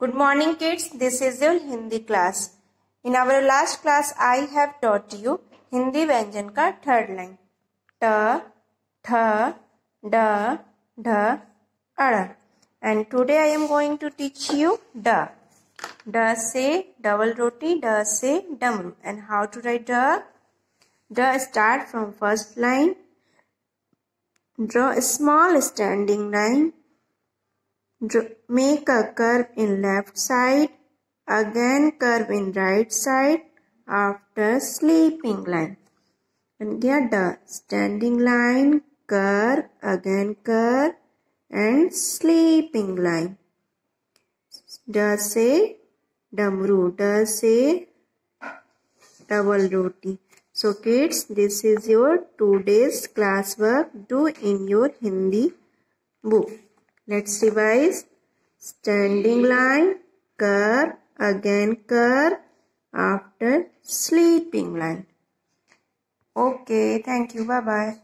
Good morning kids, this is your Hindi class. In our last class I have taught you Hindi व्यंजन का third line ट ठ ड ढ अड़ and today I am going to teach you ड ड से डबल रोटी ड से डमरू and how to write ड ड start from first line draw a small standing line make a curve in left side again curve in right side after sleeping line. And get the standing line curve again curve and sleeping line. Say damru does say double roti. So kids this is your two days class work do in your hindi book Let's revise. Standing line, curve, again curve, after sleeping line. Okay, thank you. Bye-bye.